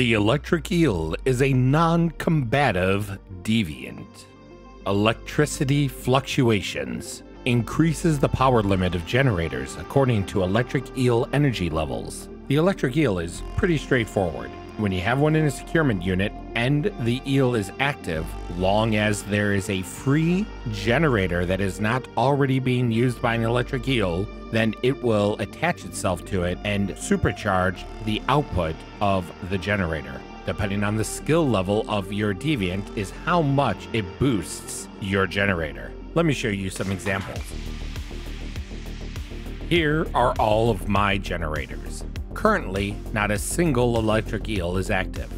The electric eel is a non combative deviant. Electricity fluctuations increases the power limit of generators according to electric eel energy levels. The electric eel is pretty straightforward. When you have one in a securement unit and the eel is active, long as there is a free generator that is not already being used by an electric eel, then it will attach itself to it and supercharge the output of the generator. Depending on the skill level of your deviant, is how much it boosts your generator. Let me show you some examples. Here are all of my generators. Currently, not a single electric eel is active.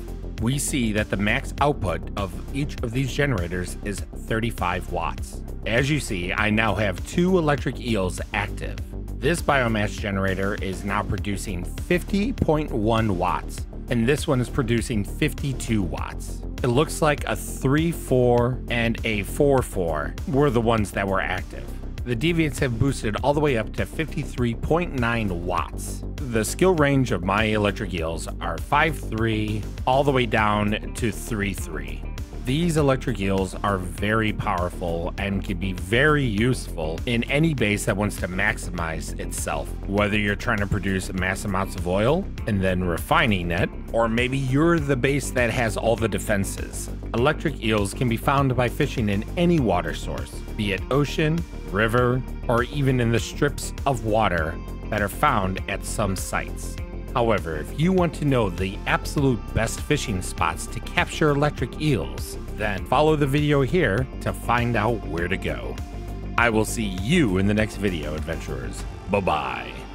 We see that the max output of each of these generators is 35 watts. As you see, I now have two electric eels active. This biomass generator is now producing 50.1 watts, and this one is producing 52 watts. It looks like a 3-4 and a 4-4 were the ones that were active. The deviants have boosted all the way up to 53.9 watts. The skill range of my electric eels are 5.3 all the way down to 3.3. These electric eels are very powerful and can be very useful in any base that wants to maximize itself. Whether you're trying to produce mass amounts of oil and then refining it, or maybe you're the base that has all the defenses. Electric eels can be found by fishing in any water source, be it ocean, river, or even in the strips of water that are found at some sites. However, if you want to know the absolute best fishing spots to capture electric eels, then follow the video here to find out where to go. I will see you in the next video, adventurers. Bye bye.